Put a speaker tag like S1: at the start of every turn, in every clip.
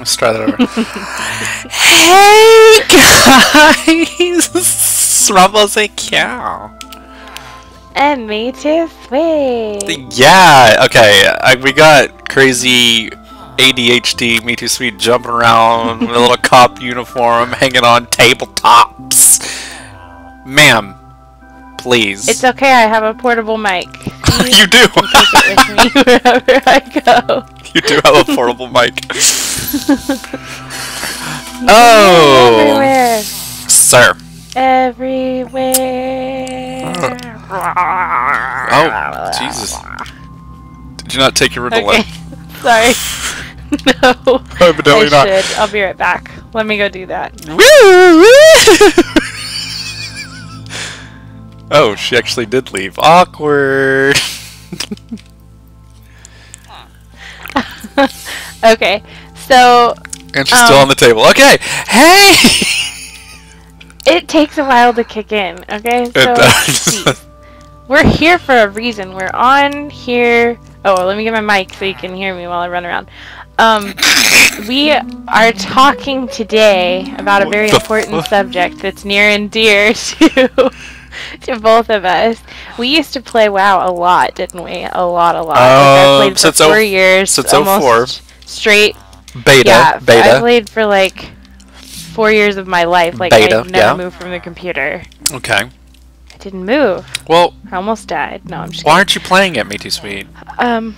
S1: Let's try that over. hey guys! Rumbles a cow.
S2: And me too, sweet.
S1: Yeah, okay. I, we got crazy ADHD, me too sweet, jumping around in a little cop uniform, hanging on tabletops. Ma'am, please.
S2: It's okay, I have a portable mic.
S1: you do!
S2: Take it with me wherever I go.
S1: you do have a portable mic. oh!
S2: Everywhere.
S1: Sir.
S2: Everywhere.
S1: Oh, Jesus. Did you not take your
S2: Okay. Sorry. no.
S1: Evidently
S2: I
S1: not.
S2: should. I'll be right back. Let me go do that.
S1: Oh, she actually did leave. Awkward.
S2: Okay. So
S1: and she's still
S2: Um,
S1: on the table. Okay. Hey.
S2: it takes a while to kick in. Okay. So
S1: It does.
S2: we're here for a reason. We're on here. Oh, let me get my mic so you can hear me while I run around. Um, we are talking today about a very important
S1: fuck?
S2: subject that's near and dear to to both of us. We used to play WoW a lot, didn't we? A lot, a lot. Like, I
S1: Um,
S2: played for
S1: since
S2: four
S1: oh-
S2: years,
S1: since
S2: almost
S1: 04.
S2: straight.
S1: beta.
S2: yeah, I played for like four years of my life. Like
S1: Beta,
S2: I never
S1: yeah.
S2: moved from the computer.
S1: Okay.
S2: I didn't move.
S1: Well,
S2: I almost died. No, I'm just
S1: why aren't you playing it, Me Too Sweet?
S2: Um,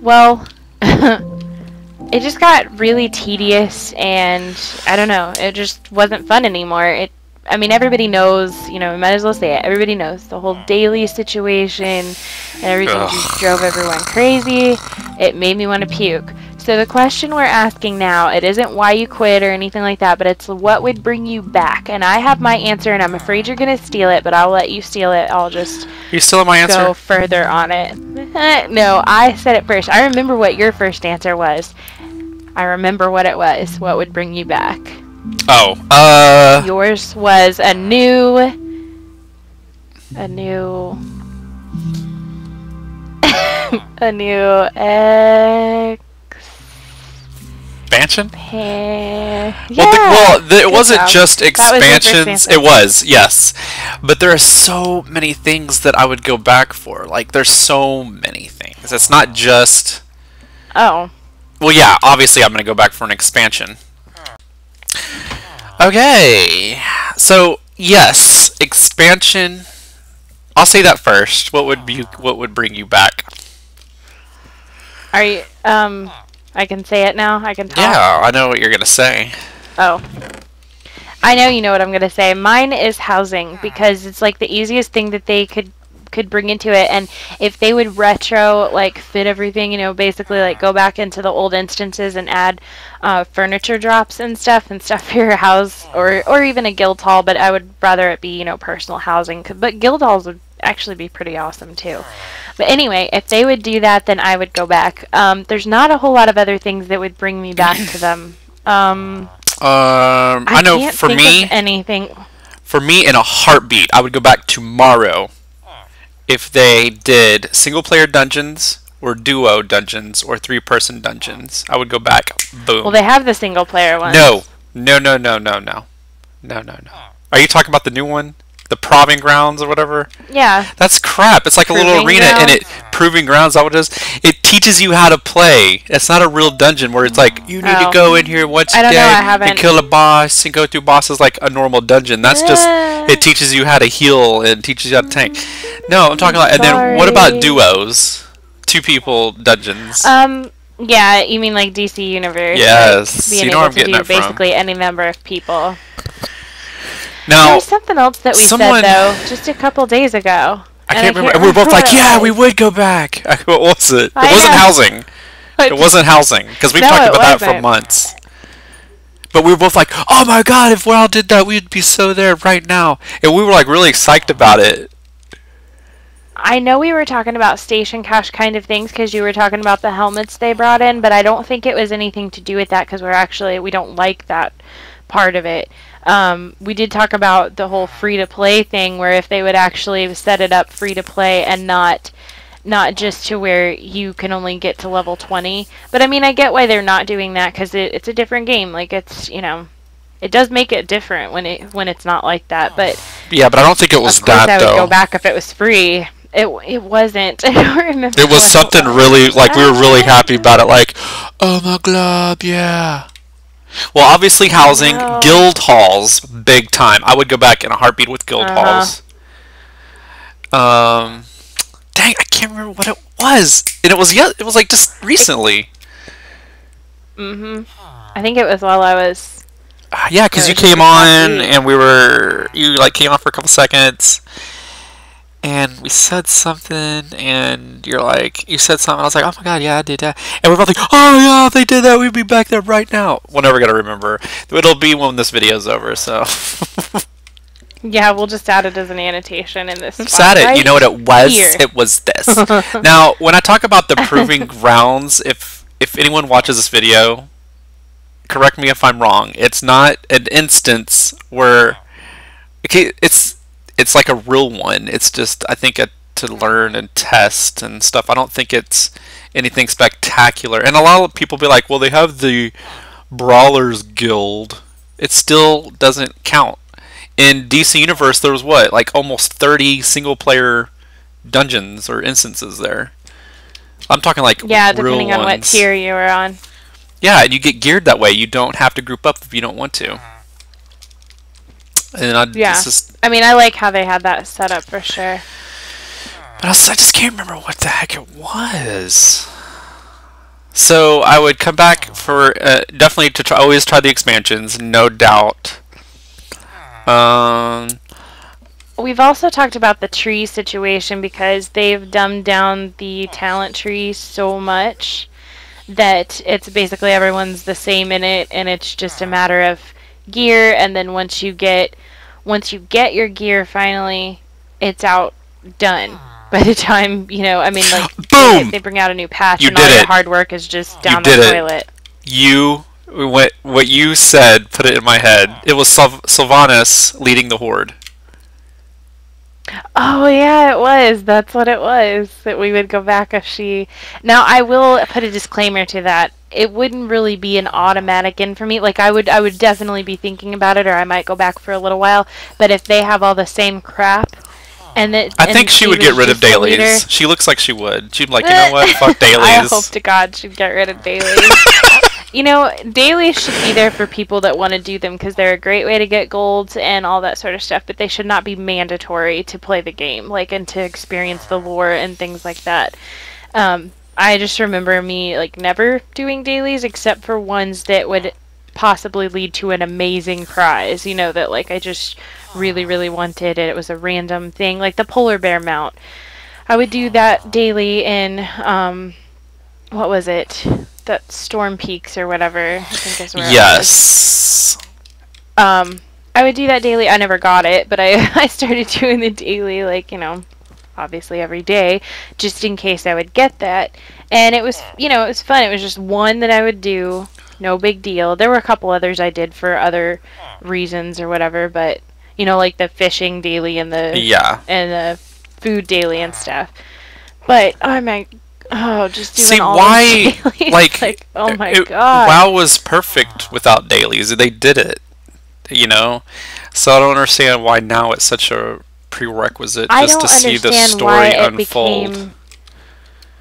S2: well, it just got really tedious, and I don't know. It just wasn't fun anymore. It. I mean, everybody knows. You know, we might as well say it. Everybody knows the whole daily situation and everything just drove everyone crazy. It made me want to puke. So the question we're asking now, it isn't why you quit or anything like that, but it's what would bring you back. And I have my answer, and I'm afraid you're gonna steal it, but I'll let you steal it. I'll just
S1: you still have my answer?
S2: go further on it. no, I said it first. I remember what your first answer was. I remember what it was. What would bring you back?
S1: Oh. Uh.
S2: Yours was a new, a new, a new ex.
S1: Expansion?
S2: Yeah.
S1: Well, the, well the, it
S2: good
S1: wasn't
S2: job.
S1: just
S2: That was
S1: expansions. It was, yes. But there are so many things that I would go back for. Like, there's so many things. It's not just.
S2: Oh.
S1: Well, yeah, obviously I'm going to go back for an expansion. Okay. So, yes, expansion. I'll say that first. What would be what would bring you back?
S2: Are you? Um. I can say it now. I can talk.
S1: Yeah, I know what you're going to say.
S2: Oh. I know you know what I'm gonna say. Mine is housing because it's like the easiest thing that they could could bring into it and if they would retro like fit everything, you know, basically like go back into the old instances and add uh, furniture drops and stuff and stuff for your house or or even a guild hall, but I would rather it be, you know, personal housing But guild halls would actually be pretty awesome too. But anyway, if they would do that, then I would go back. Um, there's not a whole lot of other things that would bring me back to them. Um,
S1: Um, I, know
S2: can't
S1: for me,
S2: anything.
S1: for me in a heartbeat, I would go back tomorrow if they did single player dungeons or duo dungeons or three person dungeons. I would go back. Boom.
S2: Well, they have the single player one.
S1: no, no, no, no, no, no, no, no, no. Are you talking about the new one, the proving grounds or whatever?
S2: Yeah.
S1: That's crap. It's like a little
S2: Proving
S1: arena and it proving grounds. What it is? It teaches you how to play. It's not a real dungeon where it's like you need to
S2: Oh.
S1: go in here once a day and kill a boss and go through bosses like a normal dungeon. That's just it teaches you how to heal and teaches you how to tank. No, I'm talking about. And then what about duos? Two people dungeons.
S2: Um. Yeah, you mean like DC Universe?
S1: Yes,
S2: Like,
S1: you
S2: being
S1: know
S2: able
S1: I'm
S2: to
S1: getting
S2: do
S1: that from.
S2: basically any number of people.
S1: now
S2: There's something else that we
S1: someone-
S2: said though, just a couple days ago.
S1: I
S2: and
S1: can't remember. And we were both like, "Yeah, we would go back." What was it? It
S2: I
S1: wasn't housing. It wasn't housing because we've
S2: No,
S1: talked about that for months. But we were both like, "Oh my god, if we all did that, we'd be so there right now." And we were like really psyched about it.
S2: I know we were talking about station cash kind of things because you were talking about the helmets they brought in, but I don't think it was anything to do with that because we're actually we don't like that part of it. Um, we did talk about the whole free to play thing where if they would actually set it up free to play and not not just to where you can only get to level 20. But I mean, I get why they're not doing that because it, it's a different game. Like it's you know, it does make it different when it when it's not like that. But
S1: Yeah, but I don't think it was
S2: of course,
S1: that
S2: I would
S1: though.
S2: go back if it was free. It it wasn't. I don't remember.
S1: It was something really like we were really happy about it. Like, oh my glob, yeah. Well, obviously housing guild halls, big time. I would go back in a heartbeat with guild
S2: Uh-huh.
S1: halls. Um, dang, I can't remember what it was, and it was yeah, it was like just recently.
S2: Mhm. I think it was while I was.
S1: Uh, yeah, because you came on and we were you like came on for a couple seconds, and we said something, and you're like you said something. I was like, oh my god, yeah, I did that, and we're both like, oh yeah, if they did that, we'd be back there right now. We're never gonna remember. It'll be when this video's over. So
S2: Yeah, we'll just add it as an annotation in this. Spot
S1: sad it. You know what it was?
S2: here.
S1: It was this. now, when I talk about the proving grounds, if if anyone watches this video, correct me if I'm wrong. It's not an instance where okay, it's it's like a real one. It's just I think a, to learn and test and stuff. I don't think it's anything spectacular. And a lot of people be like, "Well, they have the Brawlers Guild." It still doesn't count. In DC Universe, there was what, like almost 30 single player dungeons or instances there. I'm talking like
S2: Yeah, depending on what tier you were on.
S1: Yeah, and you get geared that way. You don't have to group up if you don't want to. And I,
S2: Yeah.
S1: just,
S2: I mean, I like how they had that set up for sure.
S1: but I, was- I just can't remember what the heck it was. So I would come back for uh, definitely to try, always try the expansions, no doubt. Um,
S2: We've also talked about the tree situation because they've dumbed down the talent tree so much that it's basically everyone's the same in it and it's just a matter of gear and then once you get once you get your gear finally it's out done ah. by the time you know i mean like they,
S1: Boom!
S2: they bring out a new patch
S1: You
S2: and all your
S1: it.
S2: hard work is just down
S1: did
S2: the
S1: it.
S2: toilet
S1: you what what you said put it in my head. It was Syl- Sylvanas leading the horde.
S2: Oh yeah, it was. That's what it was. That we would go back if she. Now I will put a disclaimer to that. It wouldn't really be an automatic in for me. Like I would, I would definitely be thinking about it, or I might go back for a little while. But if they have all the same crap, and that
S1: I
S2: and
S1: think she would get rid of
S2: the leader-
S1: dailies. She looks like she would. She'd be like, you know what? Fuck dailies.
S2: I hope to God she'd get rid of dailies. you know, dailies should be there for people that want to do them because they're a great way to get golds and all that sort of stuff. But they should not be mandatory to play the game, like and to experience the lore and things like that. Um, I just remember me like never doing dailies except for ones that would possibly lead to an amazing prize. You know that like I just really really wanted and it was a random thing like the polar bear mount. I would do that daily in um, what was it? That Storm Peaks or whatever. I think is where
S1: yes.
S2: Um, I would do that daily. I never got it, but I I started doing the daily, like you know, obviously every day, just in case I would get that. And it was, you know, it was fun. It was just one that I would do, no big deal. There were a couple others I did for other reasons or whatever, but you know, like the fishing daily and the
S1: Yeah.
S2: and the food daily and stuff. But oh my, oh, just doing
S1: See
S2: all
S1: why?
S2: dailies,
S1: Like,
S2: oh my
S1: it-
S2: god,
S1: WoW was perfect without dailies. They did it. You know. So I don't understand why now it's such a prerequisite just to see the story unfold.
S2: became.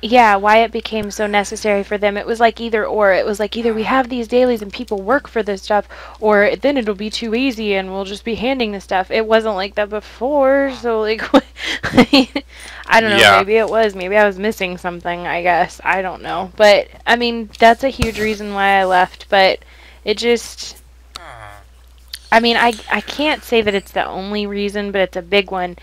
S2: Yeah, why it became so necessary for them. It was like either or. It was like either we have these dailies and people work for this stuff, or then it'll be too easy and we'll just be handing the stuff. It wasn't like that before, so like, I don't know.
S1: Yeah.
S2: Maybe it was. Maybe I was missing something. I guess I don't know. But I mean, that's a huge reason why I left. But it just. I mean, I I can't say that it's the only reason, but it's a big one.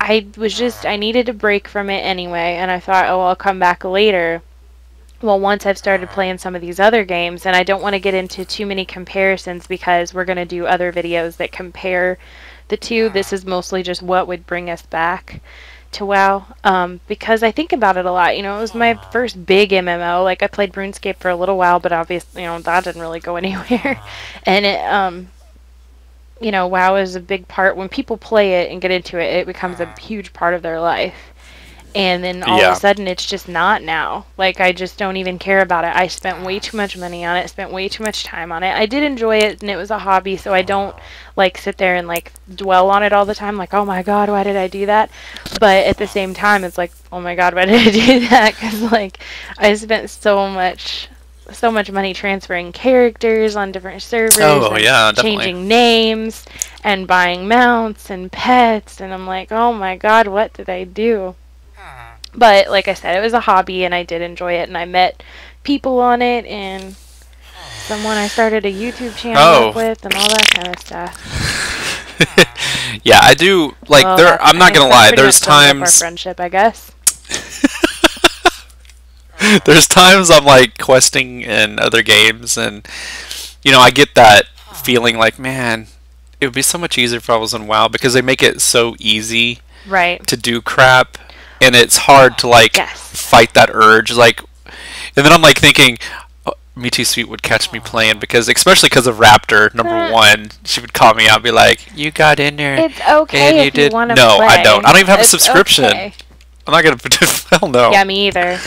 S2: I was just I needed a break from it anyway, and I thought, oh, I'll come back later. Well, once I've started playing some of these other games, and I don't want to get into too many comparisons because we're going to do other videos that compare the two. This is mostly just what would bring us back to WoW. Um, because I think about it a lot. You know, it was my first big MMO. Like I played RuneScape for a little while, but obviously, you know, that didn't really go anywhere. and it, um, you know, WoW is a big part. When people play it and get into it, it becomes a mm. huge part of their life. and then all
S1: Yeah.
S2: of a sudden it's just not now. Like I just don't even care about it. I spent way too much money on it, spent way too much time on it. I did enjoy it and it was a hobby, so I don't like sit there and like dwell on it all the time like, "Oh my god, why did I do that?" But at the same time, it's like, "Oh my god, why did I do that?" cuz like I spent so much so much money transferring characters on different servers
S1: Oh,
S2: and
S1: yeah, definitely.
S2: changing names and buying mounts and pets and I'm like, "Oh my god, what did I do?" But like I said, it was a hobby and I did enjoy it and I met people on it and someone I started a YouTube channel
S1: Oh.
S2: with and all that kind of stuff.
S1: yeah, I do like
S2: Well,
S1: there. I'm not gonna
S2: That
S1: lie. There's
S2: up our
S1: times.
S2: friendship, I guess.
S1: there's times I'm like questing in other games, and you know I get that feeling like, man, it would be so much easier if I was in WoW because they make it so easy
S2: Right.
S1: to do crap, and it's hard to like
S2: Yes.
S1: fight that urge. Like, and then I'm like thinking. oh, Me Too Sweet would catch me playing because, especially because of Raptor, number one, she would call me out, and be like, "You got in there."
S2: It's okay
S1: And you did-
S2: you want to
S1: No,
S2: play.
S1: I don't. I don't even have a subscription.
S2: okay.
S1: I'm not gonna. Hell no.
S2: Yeah, me either.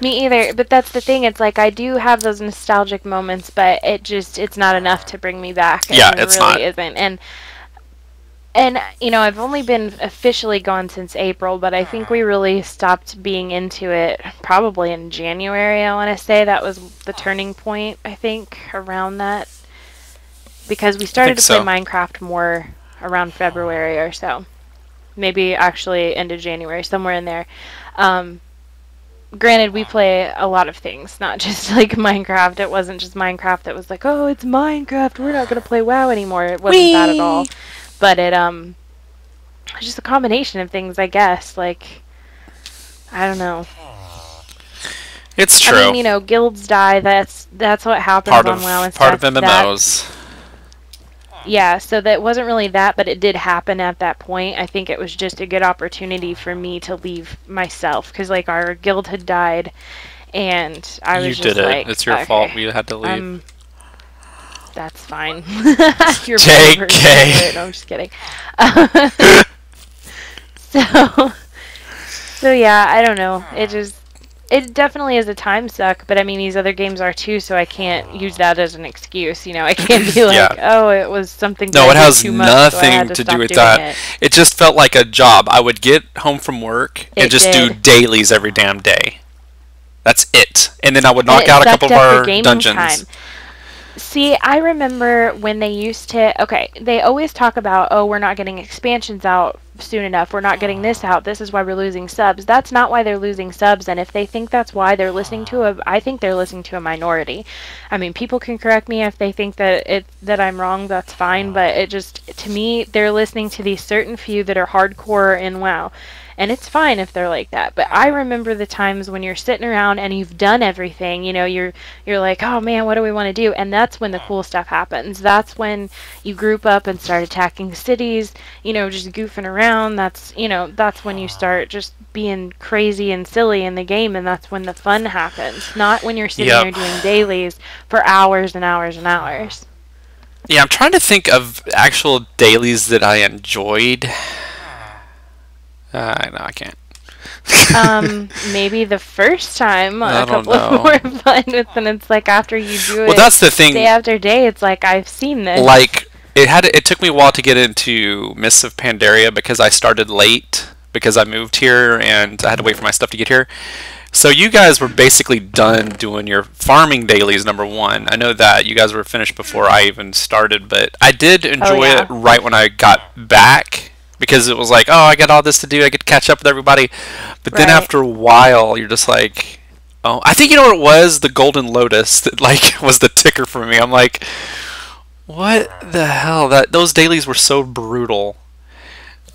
S2: Me either. But that's the thing. It's like I do have those nostalgic moments, but it just it's not enough to bring me back.
S1: Yeah,
S2: and it
S1: it's
S2: really
S1: not.
S2: isn't. And and you know I've only been officially gone since April, but I think we really stopped being into it probably in January. I want to say that was the turning point. I think around that because we started to play
S1: so.
S2: Minecraft more around February or so. Maybe actually end of January, somewhere in there. Um, granted, we play a lot of things, not just like Minecraft. It wasn't just Minecraft that was like, oh, it's Minecraft. We're not gonna play WoW anymore. It wasn't that at all. But it um, it's just a combination of things, I guess. Like, I don't know.
S1: It's true.
S2: I mean, you know, guilds die. That's that's what happens
S1: part
S2: on
S1: of
S2: WoW and
S1: part of
S2: stuff. That-
S1: MMOs.
S2: Yeah, so that wasn't really that, but it did happen at that point. I think it was just a good opportunity for me to leave myself because like our guild had died, and I was
S1: you
S2: just
S1: did it.
S2: like,
S1: it's your
S2: okay,
S1: fault. We had to leave.
S2: Um, that's fine. You're
S1: JK.
S2: No, I'm just kidding. so, so yeah, I don't know. It just, it definitely is a time suck. But I mean, these other games are too, so I can't use that as an excuse. You know, I can't be like,
S1: Yeah.
S2: oh, it was something.
S1: no, it has
S2: too much, so
S1: nothing to, do with that.
S2: it.
S1: It. just felt like a job. I would get home from work and
S2: It
S1: just do dailies every damn day. That's it. And then I would knock out a couple of our dungeons.
S2: time. See, I remember when they used to. Okay, they always talk about, oh, we're not getting expansions out soon enough. We're not getting this out. This is why we're losing subs. That's not why they're losing subs. And if they think that's why they're listening to a, I think they're listening to a minority. I mean, people can correct me if they think that it that I'm wrong. That's fine. But it just to me, they're listening to these certain few that are hardcore in WoW. And it's fine if they're like that. But I remember the times when you're sitting around and you've done everything, you know, you're you're like, "Oh man, what do we want to do?" And that's when the cool stuff happens. That's when you group up and start attacking cities, you know, just goofing around. That's, you know, that's when you start just being crazy and silly in the game and that's when the fun happens. Not when you're sitting
S1: Yep.
S2: there doing dailies for hours and hours and hours.
S1: Yeah, I'm trying to think of actual dailies that I enjoyed. Uh, no, I can't.
S2: um, maybe the first time
S1: I
S2: a couple of
S1: know.
S2: more fun with, and it's like after you do it
S1: well, that's the thing.
S2: day after day, it's like I've seen this.
S1: like it had it took me a while to get into Mists of Pandaria because I started late because I moved here and I had to wait for my stuff to get here. So you guys were basically done doing your farming dailies number 1. I know that you guys were finished before I even started, but I did enjoy
S2: yeah.
S1: it right when I got back because it was like, "Oh, I got all this to do. I get to catch up with everybody." But then
S2: Right.
S1: after a while, you're just like, "Oh, I think you know what it was? The Golden Lotus that like was the ticker for me." I'm like, what the hell? That those dailies were so brutal.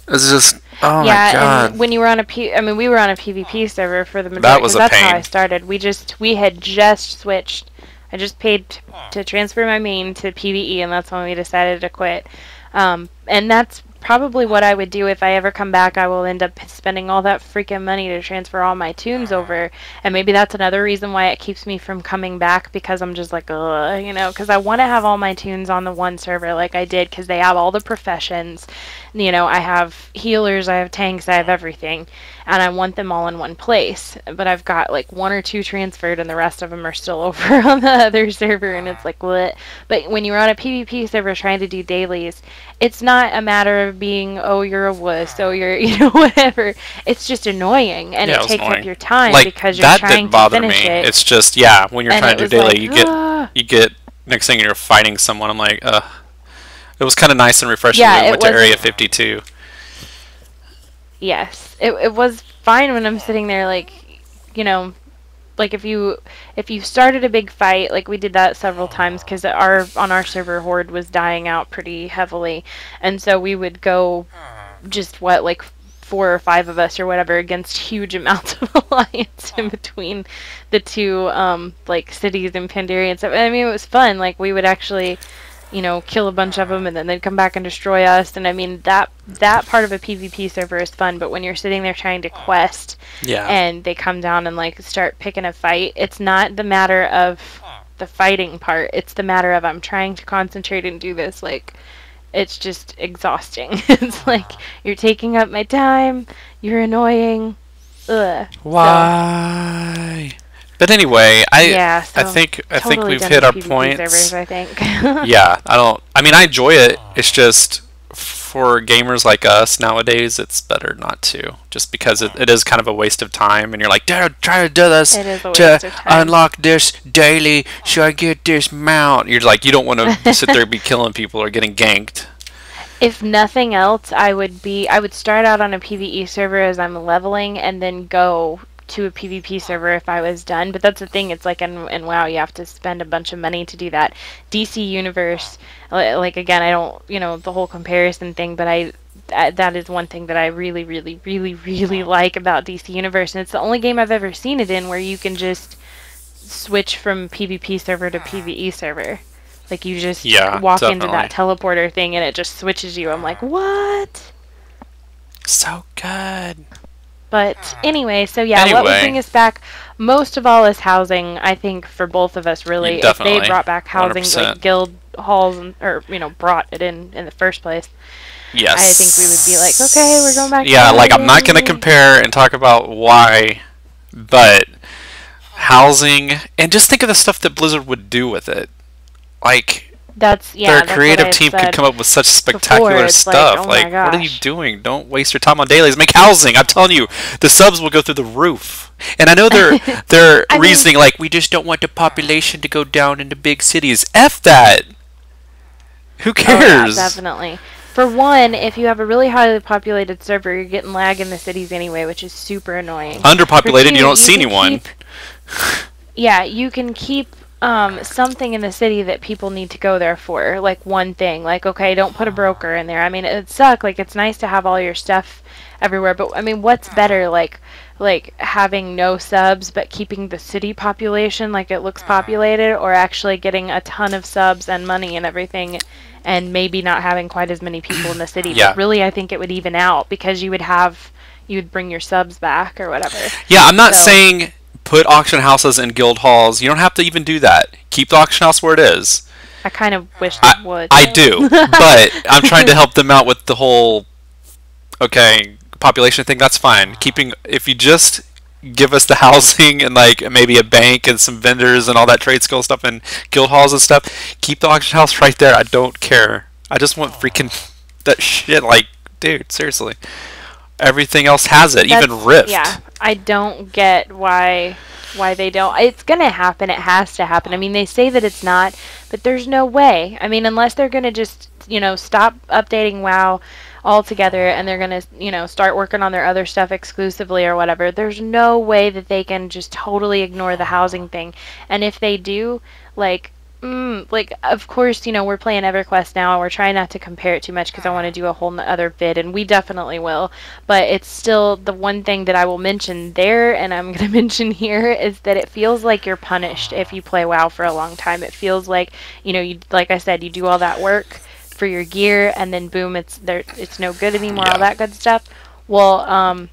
S1: It's just oh
S2: yeah,
S1: my god.
S2: and when you were on a P, I mean, we were on a PvP server for the majority.
S1: That was a
S2: that's how. I started. We just we had just switched. I just paid t- to transfer my main to PVE, and that's when we decided to quit. Um, and that's probably what I would do if I ever come back. I will end up spending all that freaking money to transfer all my toons over, and maybe that's another reason why it keeps me from coming back because I'm just like, ugh, you know, because I want to have all my toons on the one server like I did because they have all the professions. You know, I have healers, I have tanks, I have everything. and I want them all in one place. But I've got like one or two transferred, and the rest of them are still over on the other server, and it's like what? But when you're on a PvP server trying to do dailies, it's not a matter of being oh you're a wuss, oh you're you know whatever. It's just annoying, and
S1: Yeah,
S2: it
S1: it
S2: takes
S1: annoying.
S2: up your time
S1: like
S2: because you're
S1: that
S2: trying
S1: didn't
S2: to
S1: bother
S2: finish
S1: me.
S2: it.
S1: It's just yeah, when you're
S2: and
S1: trying to do daily,
S2: like,
S1: you get
S2: "Ah."
S1: you get next thing you're fighting someone. I'm like, uh, it was kind of nice and refreshing
S2: Yeah,
S1: when I
S2: it
S1: went to
S2: wasn't-
S1: Area 52.
S2: Yes, it it was fine when I'm sitting there like, you know, like if you if you started a big fight, like we did that several times because our on our server horde was dying out pretty heavily, and so we would go just what like four or five of us or whatever against huge amounts of alliance in between the two um like cities in Pandaria and stuff. I mean, it was fun. Like we would actually you know, kill a bunch of them and then they'd come back and destroy us. And I mean, that that part of a PvP server is fun, but when you're sitting there trying to quest
S1: Yeah.
S2: and they come down and like start picking a fight, it's not the matter of the fighting part. It's the matter of I'm trying to concentrate and do this. Like, it's just exhausting. it's like you're taking up my time. You're annoying. Ugh.
S1: Why? But anyway, I
S2: yeah.
S1: I
S2: so
S1: think I think we've hit our.
S2: I think.
S1: yeah, I don't. I mean, I enjoy it. It's just for gamers like us nowadays, it's better not to. Just because it, it is kind of a waste of time, and you're like, "Dad, try to do this
S2: It is a
S1: to
S2: of time.
S1: unlock this daily, Should I get this mount." You're like, you don't want to sit there and be killing people or getting ganked.
S2: If nothing else, I would be I would start out on a PvE server as I'm leveling and then go to a PvP server if I was done. But that's the thing, it's like and, in WoW you have to spend a bunch of money to do that. DC Universe like again, I don't, you know, the whole comparison thing, but I that, that is one thing that I really really really really like about DC Universe and it's the only game I've ever seen it in where you can just switch from PvP server to hmm. PvE server. Like you just
S1: Yeah,
S2: walk into that teleporter thing and it just switches you. I'm like, what?
S1: So good.
S2: But ah. anyway, so yeah, what would
S1: Anyway.
S2: bring us back most of all is housing. I think for both of us, really, if they brought back housing,
S1: 100%.
S2: like guild halls, and, or you know, brought it in in the first place.
S1: Yes.
S2: I think we would be like, okay, we're going back. to
S1: Yeah, like I'm not gonna compare and talk about why, but housing and just think of the stuff that Blizzard would do with it. Like
S2: That's yeah.
S1: their
S2: that's
S1: creative team could come up with such spectacular
S2: like,
S1: stuff.
S2: oh my
S1: Like, what are you doing? Don't waste your time on dailies. Make housing. I'm telling you, the subs will go through the roof. And I know they're they're
S2: I mean-
S1: reasoning like we just don't want the population to go down into big cities. F that. Who cares?
S2: Oh, yeah, definitely. For one, if you have a really highly populated server, you're getting lag in the cities anyway, which is super annoying.
S1: Underpopulated,
S2: For
S1: you don't see anyone.
S2: keep- yeah, you can keep um, something in the city that people need to go there for, like one thing. Like, okay, don't put a broker in there. I mean, it'd suck. Like, it's nice to have all your stuff everywhere, but I mean, what's better? Like, like having no subs but keeping the city population like it looks populated, or actually getting a ton of subs and money and everything, and maybe not having quite as many people in the city.
S1: Yeah.
S2: But really, I think it would even out because you would have you would bring your subs back or whatever.
S1: Yeah, I'm not
S2: So-
S1: saying put auction houses in guild halls. You don't have to even do that. Keep the auction house where it is.
S2: I kind of wish they
S1: I,
S2: would.
S1: I do, but I'm trying to help them out with the whole okay population thing. That's fine. Keeping if you just give us the housing and like maybe a bank and some vendors and all that trade skill stuff and guild halls and stuff. Keep the auction house right there. I don't care. I just want freaking that shit. Like, dude, seriously. Everything else has it, even Rift.
S2: Yeah, I don't get why why they don't. It's gonna happen. It has to happen. I mean, they say that it's not, but there's no way. I mean, unless they're gonna just you know stop updating WoW altogether and they're gonna you know start working on their other stuff exclusively or whatever. There's no way that they can just totally ignore the housing thing. And if they do, like. Mm, like of course you know we're playing EverQuest now and we're trying not to compare it too much because I want to do a whole other vid and we definitely will but it's still the one thing that I will mention there and I'm going to mention here is that it feels like you're punished if you play WoW for a long time. It feels like, you know, you like I said, you do all that work for your gear and then boom, it's there it's no good anymore,
S1: Yeah.
S2: all that good stuff. Well, um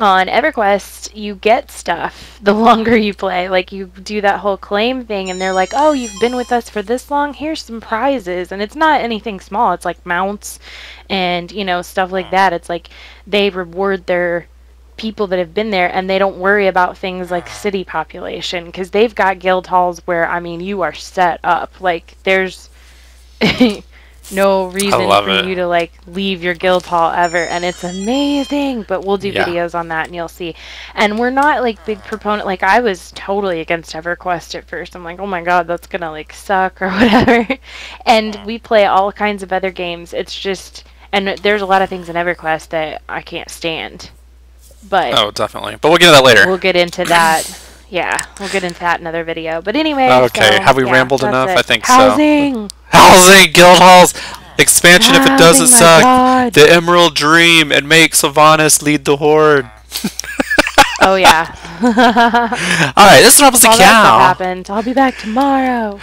S2: on EverQuest, you get stuff the longer you play. Like you do that whole claim thing, and they're like, "Oh, you've been with us for this long. Here's some prizes." And it's not anything small. It's like mounts, and you know stuff like that. It's like they reward their people that have been there and they don't worry about things like city population because they've got guild halls where I mean you are set up like there's no reason for
S1: it.
S2: you to like leave your guild hall ever and it's amazing but we'll do
S1: Yeah.
S2: videos on that and you'll see and we're not like big proponent like I was totally against EverQuest at first I'm like oh my god that's gonna like suck or whatever and we play all kinds of other games it's just and there's a lot of things in EverQuest that I can't stand but
S1: Oh, definitely. But we'll get to that later.
S2: we'll get into that. Yeah, we'll get into that in another video. But anyway,
S1: Okay,
S2: so,
S1: have we
S2: yeah,
S1: rambled enough?
S2: it.
S1: I think so.
S2: Housing.
S1: Housing, guild halls, expansion if it ah, doesn't
S2: Housing,
S1: suck.
S2: God.
S1: The Emerald Dream and make Sylvanas lead the horde.
S2: Oh yeah.
S1: All right, this is Rebels
S2: All
S1: the
S2: that
S1: Cow.
S2: happened. I'll be back tomorrow.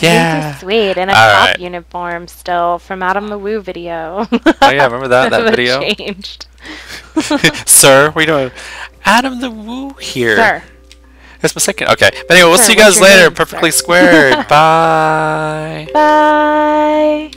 S1: Yeah.
S2: Things are sweet in a
S1: All
S2: top
S1: right.
S2: uniform still from Adam the Woo video.
S1: Oh yeah, remember that that video?
S2: changed.
S1: Sir, we are you doing? Adam the Woo here.
S2: Sir.
S1: That's my second. Okay, but anyway, we'll
S2: Sir,
S1: see you guys later.
S2: name,
S1: Perfectly squared. Bye.
S2: Bye.